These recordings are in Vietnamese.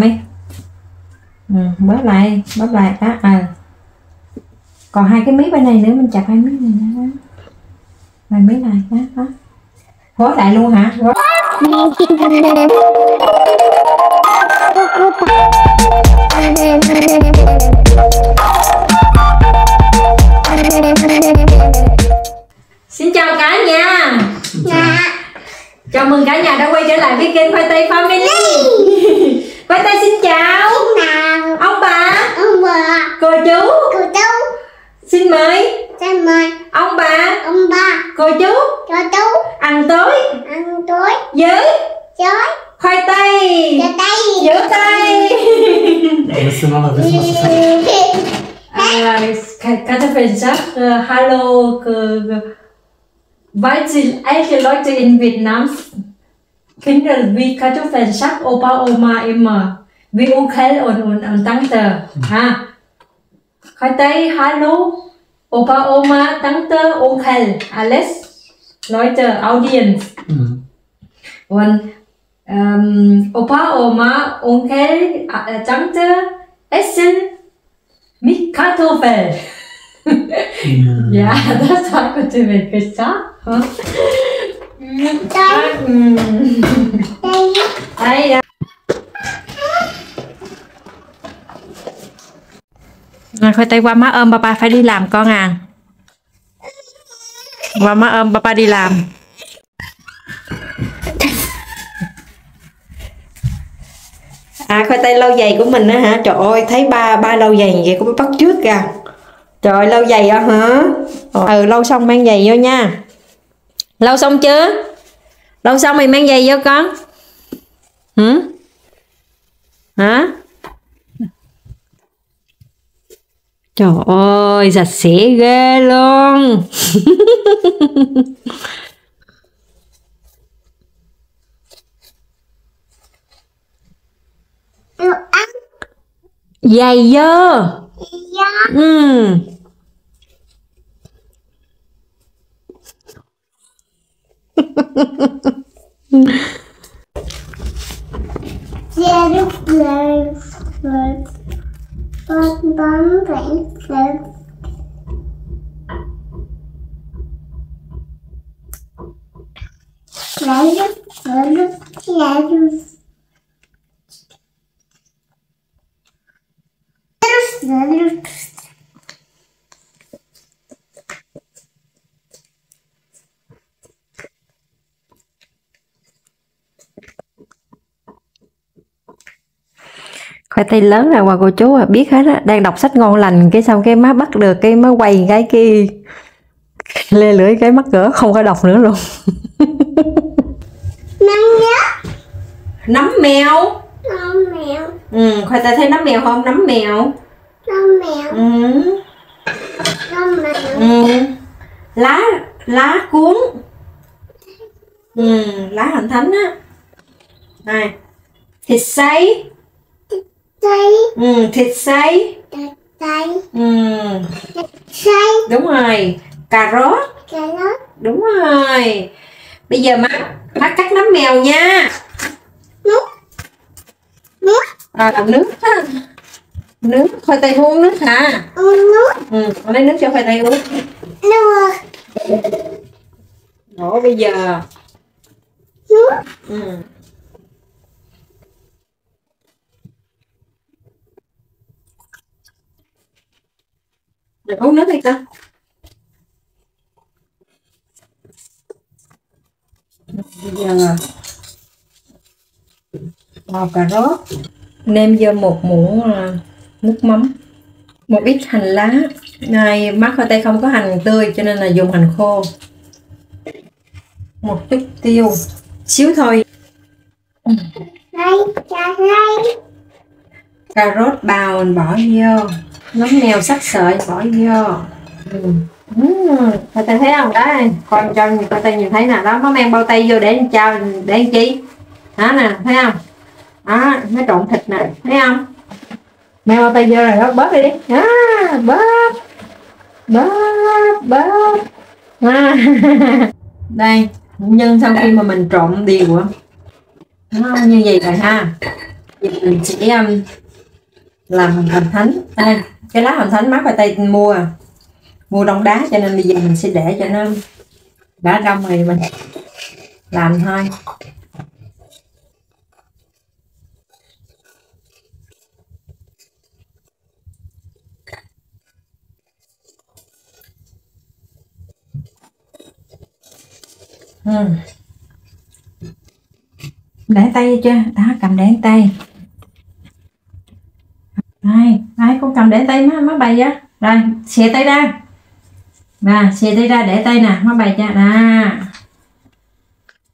đi ừ, bóp lại bóp lại đó ờ còn hai cái mí bên này nữa mình chặt hai mí này nữa đó. Hai mí này đó, đó. gói lại luôn hả? Gói xin chào cả nhà. Chào. Mừng cả nhà đã quay trở lại với kênh khoai tây family khoai tây xin chào. Nào ông bà. Ông bà. Cô chú. Cô chú. Xin mời. Xin mời. Ông bà. Ông bà. Cô chú. Cho chú. Ăn tối. Ăn tối. Với chói khoai tây. Cho tay giữa tay. Äh, hallo, weil sie alte Leute in Vietnam Kinder wie Kartoffelsack, Opa, Oma immer, wie Onkel und, und, und Tante. Ha. Hallo, Opa, Oma, Tante, Onkel, alles Leute, Audience. Mhm. Und ähm, Opa, Oma, Onkel, äh, Tante essen mit Kartoffeln. Mhm. Ja, das hat gute Welt đây, Đây. Rồi khoai tây qua má ôm papa phải đi làm con à. Qua má ôm papa đi làm. À khoai tây lâu dày của mình á hả? Trời ơi, thấy ba ba lâu dày vậy cũng bắt trước kìa. Trời ơi, lâu dày á hả? Ừ, lâu xong mang giày vô nha. Lâu xong chưa? Lâu xong mày mang giày vô con. Hử? Hả? Trời ơi, sạch sẽ ghê luôn. Giày vô. dạ Ừ. dạ được rồi rồi con bấm vẽ rồi lại được rồi được lại được Lại được khoai tây lớn là qua cô chú à biết hết á. Đang đọc sách ngon lành cái xong cái má bắt được cái má quay cái kia. Lê lưỡi cái mắc cỡ không có đọc nữa luôn. Nắng nhá nấm mèo. Con mèo. Ừ khoai tây thấy nấm mèo không? Nấm mèo. Con mèo. Ừ. Con mèo. Ừ. lá lá cuốn. Ừ lá hành thánh á. Này. Thịt xay Tay ừ thịt xay Tay ừ. Tay đúng rồi. Cà rốt. Cà rốt. Đúng rồi. Bây giờ má má cắt nấm mèo nha. Nước. Nước. À nước. Nước khoai tây uống nước hả? Uống nước. Ừ con lấy nước cho khoai tây uống. Nước. Đổ bây giờ? Nước. Ừ. được uống nước con bây giờ vào cà rốt. Nêm vô một muỗng nước mắm. Một ít hành lá. Này mắc khoai tây không có hành tươi cho nên là dùng hành khô. Một chút tiêu. Xíu thôi. Đây đây cà rốt bào mình bỏ vô nấm mèo sắc sợi bỏ vô. Ừ. Uhm, khoai thấy không? Đấy con cho coi tay nhìn thấy nè. Đó nó mang bao tay vô để ăn trao để ăn chi? Đó nè thấy không? Đó nó trộn thịt nè thấy không? Mang bao tay vô rồi đó bớt đi đi. À, bớt bớt bớt à. đây nhân sau khi mà mình trộn đều á. Nó như vậy rồi ha. Thì mình sẽ um, làm hồng thánh à, cái lá hồng thánh má khoai tây mua à. mua đông đá cho nên bây giờ mình sẽ để cho nó đã đông rồi mình làm thôi ừ. để tay chưa đó cầm để tay đây đây con cầm để tay má má bày á rồi xè tay ra. Nè xè tay ra để tay nè má bày ra, nè.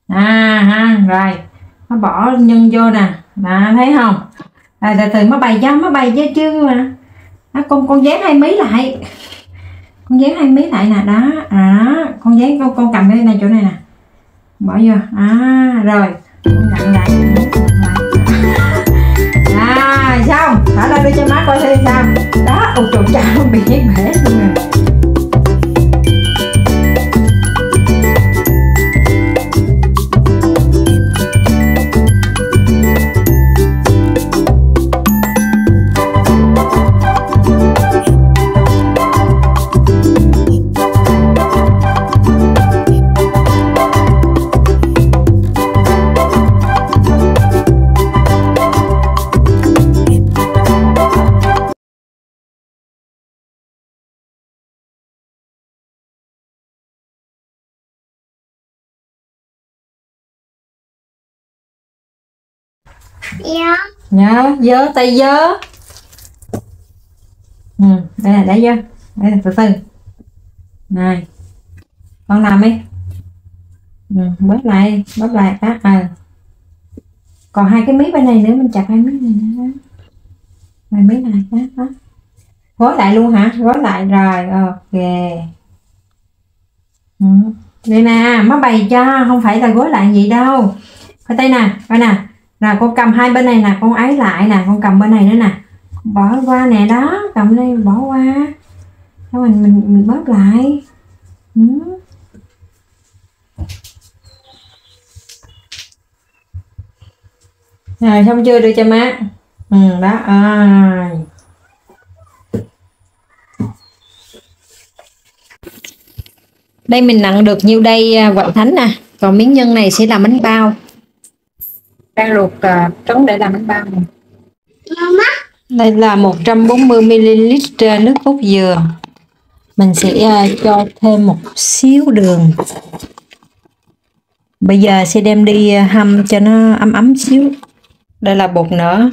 À ha rồi. Nó bỏ nhân vô nè. Nè thấy không? Rồi từ từ má bày cho má bày cho chứ mà. À, con con dán hai mí lại. Con dán hai mí lại nè đó. Đó con dán con con cầm cái này chỗ này nè. Bỏ vô. À rồi. Con nặng lại à xong. Thả ra đưa cho má coi xem sao. Đó ôi trời cha bị hết bể luôn nè. Nhớ dớ tay dớ. Ừ đây là để dớ. Đây là từ từ. Này con làm đi. Ừ, bóp lại bóp lại. Đó à. Còn hai cái miếng bên này nữa mình chặt hai miếng này nữa. Hai miếng này đó, đó. Gói lại luôn hả? Gói lại rồi ok. Ừ. đây nè má bày cho không phải là gói lại gì đâu. Coi tay nè coi nè rồi con cầm hai bên này nè, con ấy lại nè, con cầm bên này nữa nè. Bỏ qua nè, đó, cầm đây bỏ qua. Cho mình mình mình bóp lại. Ừ. rồi, xong chưa, đưa cho má? Ừ đó, rồi. Đây mình nặng được nhiêu đây à, quạnh thánh nè. Còn miếng nhân này sẽ làm bánh bao đang luộc uh, trứng để làm bánh bao này. Mama. Đây là 140ml nước cốt dừa. Mình sẽ uh, cho thêm một xíu đường. Bây giờ sẽ đem đi uh, hâm cho nó ấm ấm xíu. Đây là bột nở.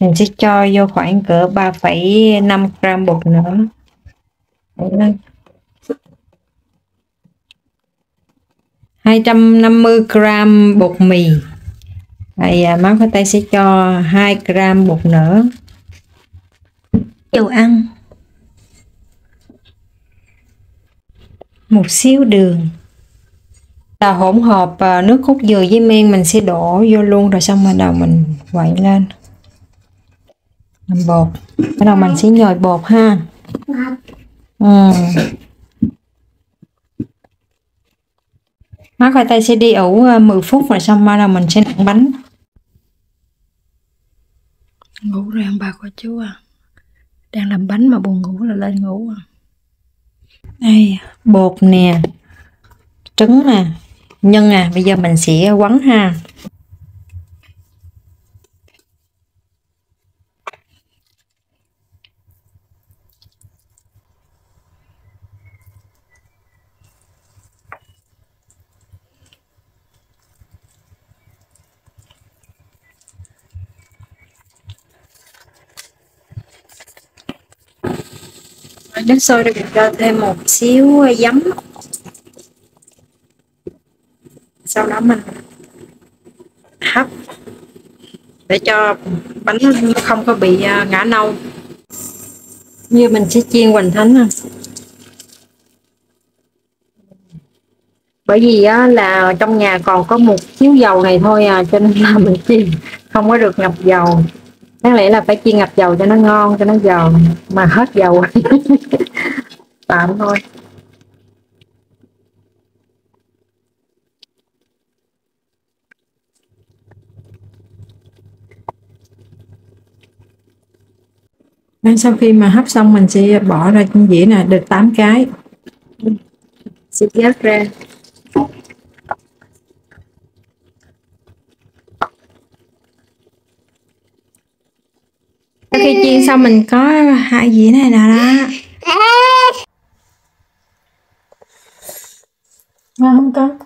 Mình sẽ cho vô khoảng cỡ 3,5 gram bột nở. Đây. 250 gram bột mì Vậy à, má khoai tây sẽ cho 2 gram bột nở. Dầu ăn. Một xíu đường. Là hỗn hợp à, nước cốt dừa với men mình sẽ đổ vô luôn rồi xong bắt đầu mình quậy lên. Làm bột. Bắt đầu mình sẽ nhồi bột ha. Ừ. má khoai tây sẽ đi ủ 10 phút rồi xong bắt đầu mình sẽ nặn bánh ngủ rồi ông bà cô chú à. Đang làm bánh mà buồn ngủ là lên ngủ à. Đây bột nè, trứng nè, nhân à bây giờ mình sẽ quấn ha. Nước sôi rồi mình cho thêm một xíu ờ, giấm. Sau đó mình hấp để cho bánh không có bị ờ, ngã nâu. Như mình sẽ chiên hoành thánh bởi vì á, là trong nhà còn có một xíu dầu này thôi à cho nên là mình chiên không có được ngập dầu đáng lẽ là phải chiên ngập dầu cho nó ngon cho nó giòn mà hết dầu tạm thôi. Sau khi mà hấp xong mình sẽ bỏ ra trong dĩa này được 8 cái. Xịt gác ra. Sau khi chiên xong mình có hai dĩa này nè đó. Ngon không con?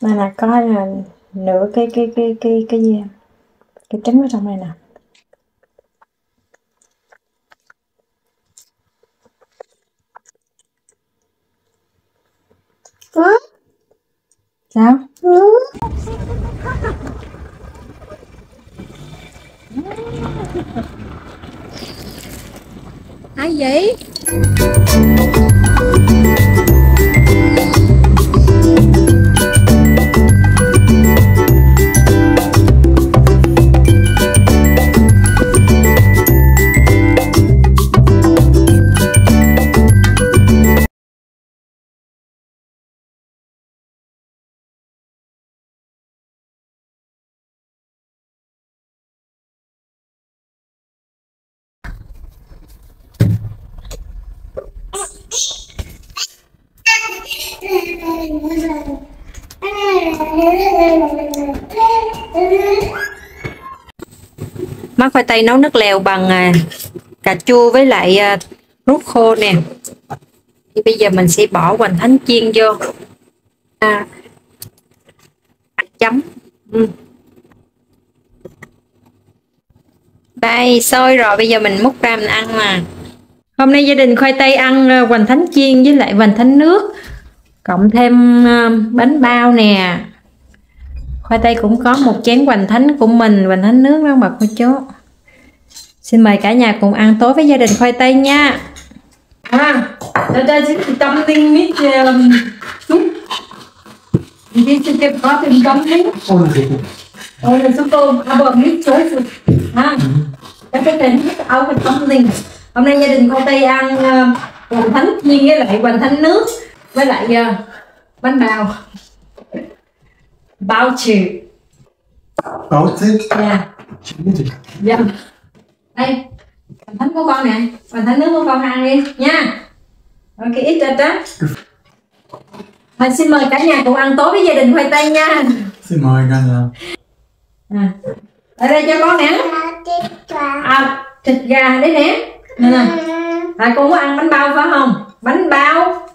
Này là coi là nửa cái cái cái cái cái gì? Cái trứng ở trong này nè. Ủa? sao? Ai vậy? Má khoai tây nấu nước lèo bằng à, cà chua với lại à, rút khô nè. Thì bây giờ mình sẽ bỏ hoành thánh chiên vô. À, chấm. Ừ. Đây, sôi rồi, bây giờ mình múc ra mình ăn mà. Hôm nay gia đình khoai tây ăn à, hoành thánh chiên với lại hoành thánh nước. Cộng thêm à, bánh bao nè. Khoai tây cũng có một chén hoành thánh của mình, hoành thánh nước đó bà cô chú. Xin mời cả nhà cùng ăn tối với gia đình khoai tây nha. À, da da sind Dumpling mit ähm, Suppe. Wie sind gebraten Dumpling? Ohne Suppe. Ohne Suppe, aber mit Soße. Ha. Das ist ein mit auch mit Dumpling. Hôm nay gia đình khoai tây ăn uh, hoành thánh chiên với lại hoành thánh nước với lại uh, bánh bao. Bao trừ. Dạ. Dạ. Đây, hoành thánh của con nè, hoành thánh nước của con ăn đi nha. Ok, ít ra đó. Mình xin mời cả nhà cùng ăn tối với gia đình khoai tây nha. Xin mời cả nhà. À. Ở đây cho con nè. À, thịt gà đấy nè. Nè nè. À, con có ăn bánh bao phải không? Bánh bao.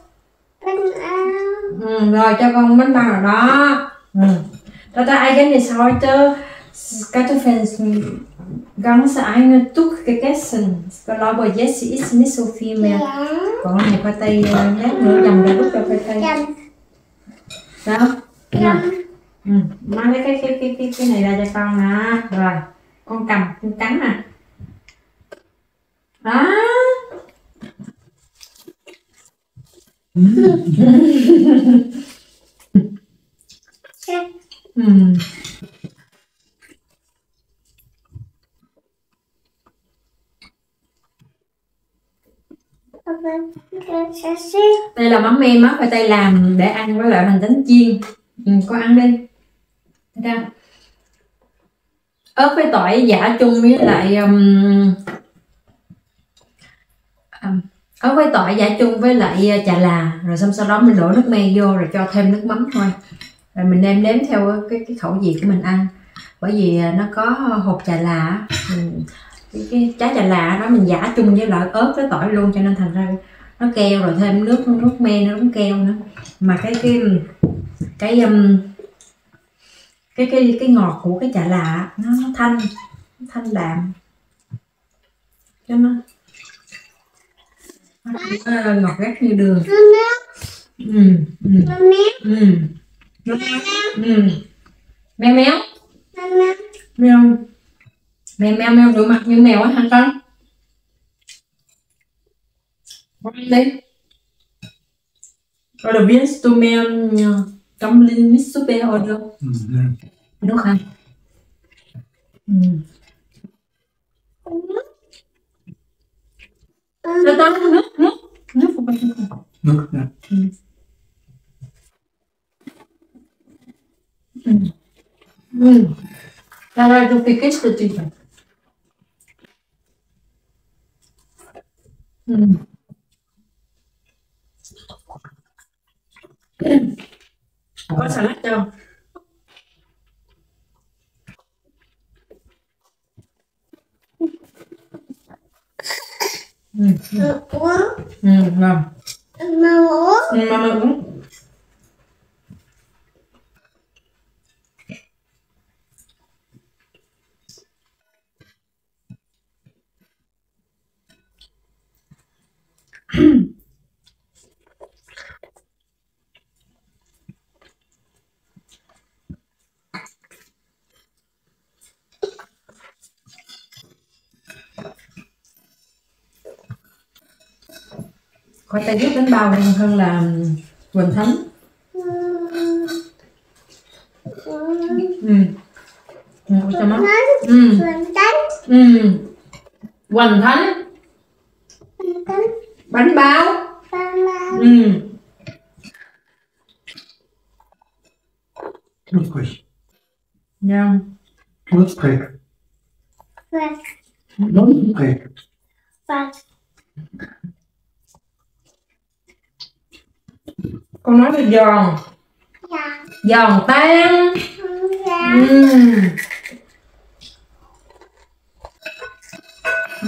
Ừ, rồi cho con bánh bao nào đó. Hat eigentlich heute Kartoffeln ganz eine Tuch gegessen. Ich glaube, jetzt ist nicht so viel mehr. Còn này khoai tây lát nữa dầm ra đút cho khoai tây. Sao? Ừ. Ừ. Má lấy cái cái cái cái cái này ra cho con nè. Rồi, con cầm, con cắn nè. Đó. Ừ. Đây là mắm me mắm khoai tây làm để ăn với lại hành tính chiên. Ừ, con ăn đi. Ra. Ớt với tỏi giả chung với lại um, um, ớt với tỏi giả chung với lại uh, chà là rồi xong sau đó mình đổ nước me vô rồi cho thêm nước mắm thôi rồi mình nêm nếm theo uh, cái cái khẩu vị của mình ăn bởi vì uh, nó có hột chà là mình, cái, cái trái chà là đó mình giả chung với loại ớt với tỏi luôn cho nên thành ra nó keo rồi thêm nước nước me nó cũng keo nữa. Mà cái cái cái um, cái cái cái ngọt của cái chà là nó, nó thanh nó thanh đạm. Cho nó nó có ngọt gắt như đường. Ừ ừ. Ừ. Ừ. Mèo mèo. Mèo mèo mèo mèo rửa mặt như mèo á hả con đi Oder willst du mehr äh, Dumpling mit Suppe oder Mhm. noch ein? Mm. Cho con nước nước nước của bạn Nước, ja. Mm. Dabei du vergisst có salad không ừ. Ừ, ngon. mà uống Ừ, mama uống. Tây giúp bánh bao hơn là quỳnh thánh. Ừ. Ừ, cho má. Ừ. Xuân đánh Ừ. Quỳnh thánh, bánh bao. ba ba Ừ. Knusprig. Dạ. Knusprig. và Knusprig. Con nói là giòn, và giòn tan. và Ừ. Ừ.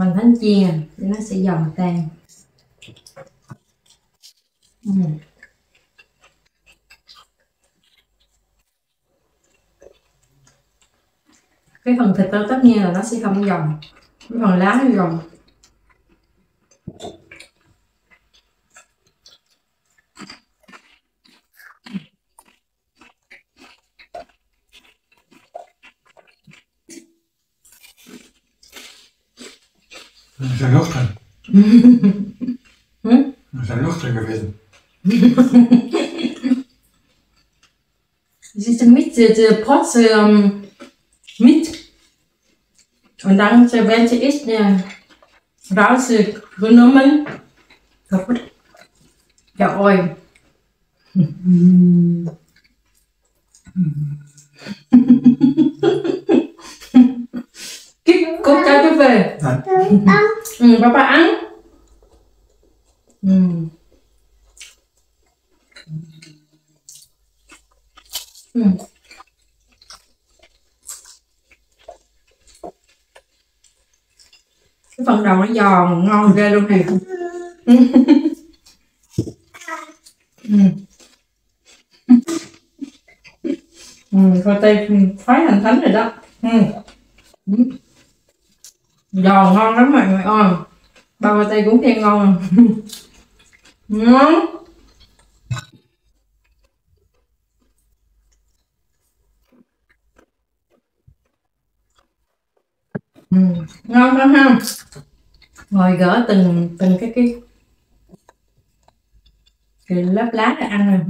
Mình thánh chia thì nó sẽ giòn tan. Ừ. Cái phần thịt đó tất nhiên là nó sẽ không giòn. Cái phần lá nó giòn. Da ist ja Luft drin. Hm? Da ist ja Luft drin gewesen. das ist mit, äh, der Protze ähm, mit. Und dann werde ich ne, rausgenommen. Kaputt. Ja, oi. Gib, guck da, du will. Nein. Ähm, Ừ, papa ăn. Ừ. Ừ. Cái phần đầu nó giòn ngon ghê luôn nè. Ừ. Ừ, khoai tây phái thành thánh rồi đó. Ừ. Giòn ngon lắm mọi người ơi. Bao khoai tây cũng khen ngon. Ngon. Ừ, ngon lắm ha ngồi gỡ từng từng cái cái cái lớp lá để ăn rồi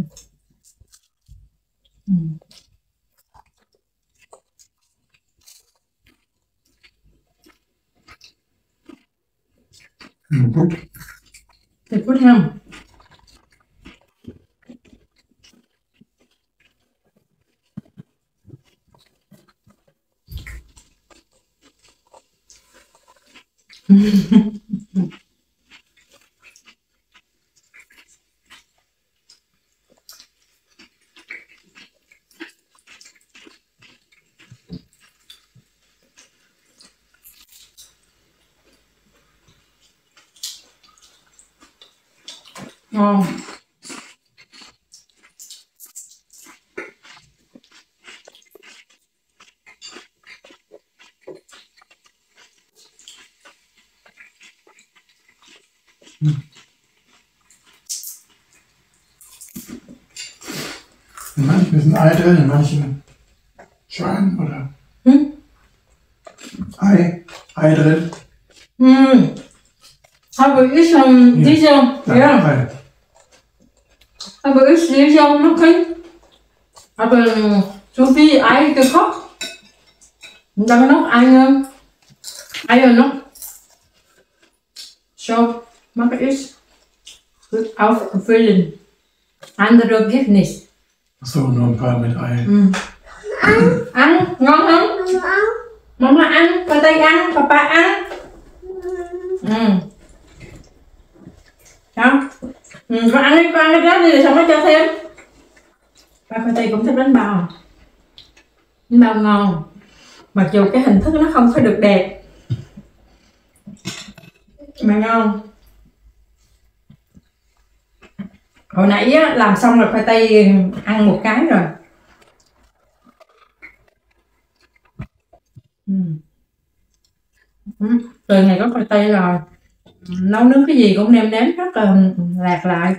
ừ. Uhum. É por. Mm-hmm. Oh. Hm. In manchen bisschen Eitel, Schwein oder hm? Ei, Ei drin. Hm. Aber ich ähm, ja. diese, ja. ja. Ei. Have you eat diesel nothing? Aber so wie Ei gekocht. Und dann noch eine Eier noch. So, mach ich aufgefüllt. Andere gibt nicht. So, nur ein paar mit Ei. Mm. Ăn, ngon không? Mama ăn, con tay ăn, papa ăn. Ừ. Đó. Ừ, con ăn đi, con ăn cái đó đi rồi xong nó cho thêm. Ba khoai tây cũng thích bánh bao. Bánh bao ngon. Mặc dù cái hình thức nó không có được đẹp. Mà ngon. Hồi nãy á, làm xong rồi khoai tây ăn một cái rồi. Ừ. Ừ. Từ ngày có khoai tây rồi nấu nướng cái gì cũng nêm nếm rất là lạc lại.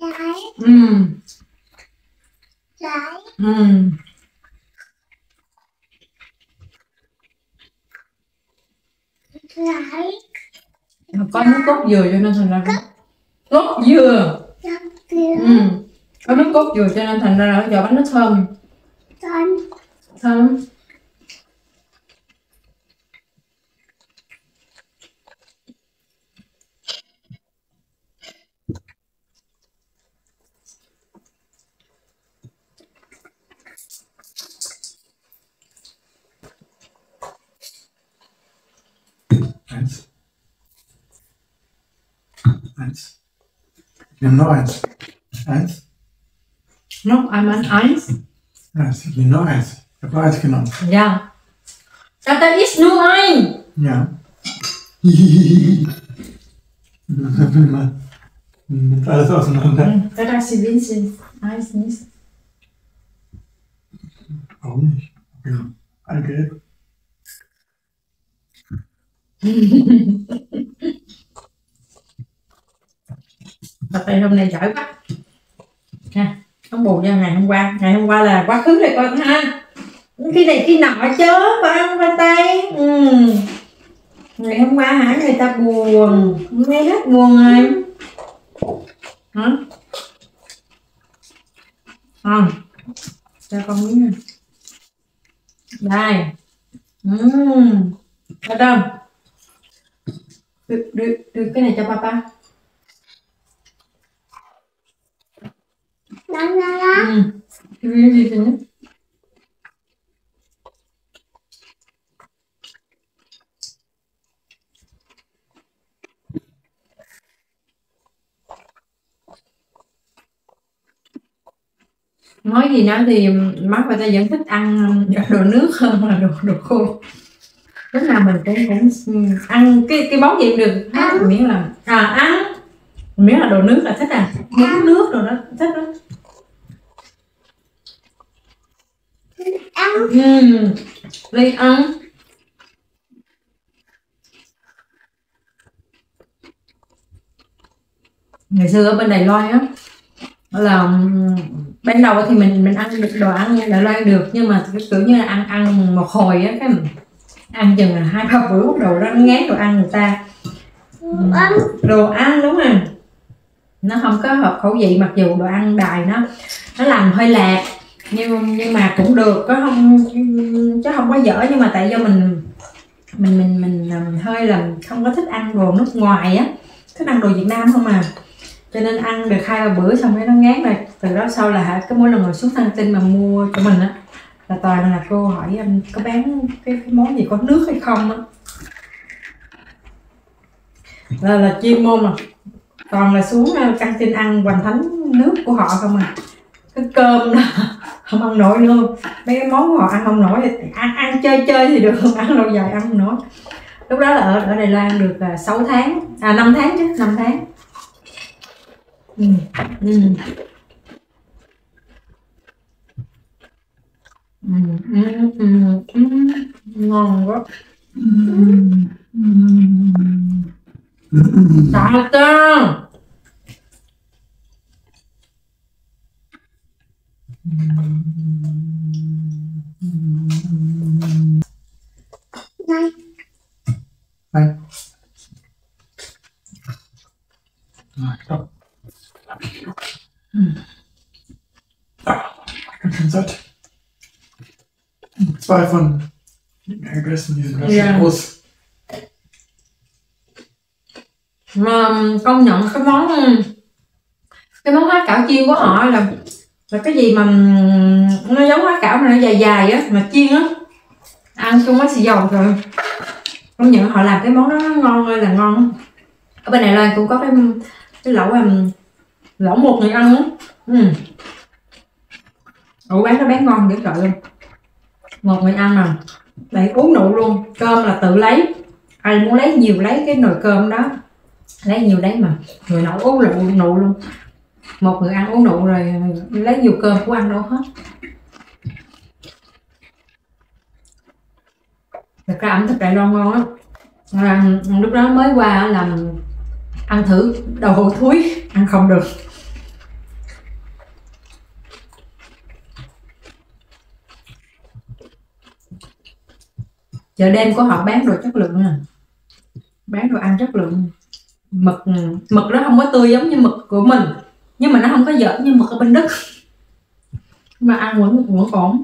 Trái, ừ. trái, Ừ. có nước cốt dừa cho nên thành ra cốt. Dừa. Ừ. có nước cốt dừa cho nên thành ra là vỏ bánh nó thơm. Con, thơm Ich nehme noch eins. Eins. noch einmal eins Eins. Ich nehme noch eins. Ich habe eins genommen. ja da da ist nur ein Ja. Nimmt alles auseinander. da da ist die winzig eins nicht Warum nicht? Ja. Allgelb. Thật đây hôm nay giỏi quá. Ha, Không bù cho ngày hôm qua. Ngày hôm qua là quá khứ rồi con ha. Khi này khi nọ chớ Phải ăn ba tay ừ. Ngày hôm qua hả? Người ta buồn. Hôm nay hết buồn rồi. Hả? Không Cho con miếng này. Đây. Ừ. Ở đâu đưa, đưa, đưa cái này cho papa. Ừ. Gì thế? nói gì nói thì má người ta vẫn thích ăn đồ nước hơn là đồ đồ khô lúc nào mình cũng cũng ăn cái cái món gì cũng được Ăn. miễn là à ăn miễn là đồ nước là thích à uống nước rồi đó thích đó ăn. Ly ăn. Ngày xưa ở bên Đài Loan á là ban đầu thì mình mình ăn được đồ ăn Đài Loan được nhưng mà kiểu như là ăn ăn một hồi á cái ăn chừng là hai ba bữa bắt đầu nó ngán đồ ăn người ta. Ăn, đồ ăn đúng không nó không có hợp khẩu vị mặc dù đồ ăn đài nó nó làm hơi lạc nhưng nhưng mà cũng được có không chứ không có dở. Nhưng mà tại do mình mình mình mình hơi là không có thích ăn đồ nước ngoài á. Thích ăn đồ Việt Nam không à. Cho nên ăn được hai ba bữa xong cái nó ngán rồi. Từ đó sau là hả cái mỗi lần mà xuống căng tin mà mua cho mình á là toàn là cô hỏi anh có bán cái, cái món gì có nước hay không á? Là, là chuyên môn mà. Toàn là xuống ờ, căng tin ăn hoành thánh nước của họ không à. Cái cơm đó không ăn nổi luôn mấy cái món họ ăn không nổi ăn ăn chơi chơi thì được ăn lâu dài ăn không nổi lúc đó là ở ở Đài Loan được uh, 6 tháng à 5 tháng chứ 5 tháng ừ. Ừ. Ừ, ừ, ừ, ừ. ngon quá Tao tao Này, Này. Rồi, không. Ich bin satt. Zwei von gegessen, die sind ganz Ja. schön groß. mà công nhận cái món cái món há cảo chiên của họ là là cái gì mà nó giống há cảo mà nó dài dài á mà chiên á ăn chung với xì dầu rồi công nhận họ làm cái món đó nó ngon ơi là ngon. Ở bên này loan cũng có cái cái lẩu um, lẩu một người ăn á. Ừ. ủ bán nó bán ngon dữ trời luôn. Một người ăn mà lại uống nụ luôn. Cơm là tự lấy. Ai muốn lấy nhiều lấy cái nồi cơm đó lấy nhiều đấy mà người nấu uống rượu nụ luôn một người ăn uống nụ rồi lấy nhiều cơm của ăn đâu hết. Thật ra ẩm thực Đài Loan ngon lắm. À, lúc đó mới qua làm ăn thử đầu hũ thúi ăn không được. Chợ đêm của họ bán đồ chất lượng à. Bán đồ ăn chất lượng. Mực mực nó không có tươi giống như mực của mình nhưng mà nó không có dởm như mực ở bên đức mà ăn vẫn vẫn ổn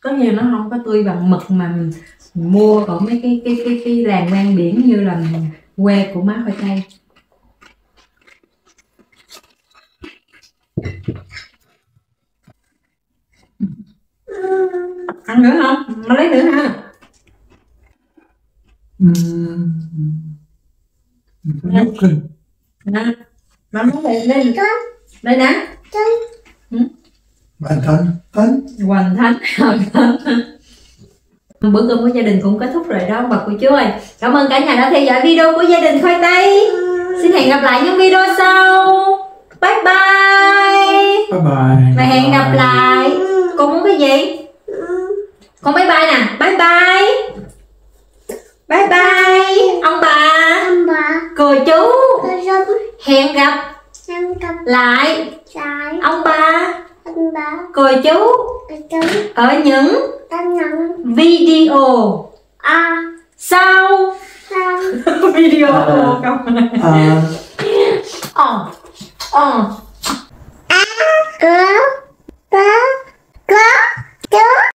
có như nó không có tươi bằng mực mà mình mua ở mấy cái cái cái cái làng ven biển như là quê của má khoai tây. Ăn nữa không? Mà lấy nữa ha. Nè. má muốn lên đây nè Mein Tann. Tann. Hoành Thánh Hoành Thánh Bữa cơm của gia đình cũng kết thúc rồi đó bà cô chú ơi. Cảm ơn cả nhà đã theo dõi video của gia đình Khoai Tây. Xin hẹn gặp lại những video sau. Bye bye. Bye bye. Và hẹn gặp lại. Con muốn cái gì? Con bye bye nè. Bye bye. Bye bye. Ông bà. Ông bà, Cô chú. Hẹn gặp lại. Trái, Ông bà bà, Cô chú. Ở những video. À, sau. Sao, video. À. không À, ờ. Ờ. Cửa,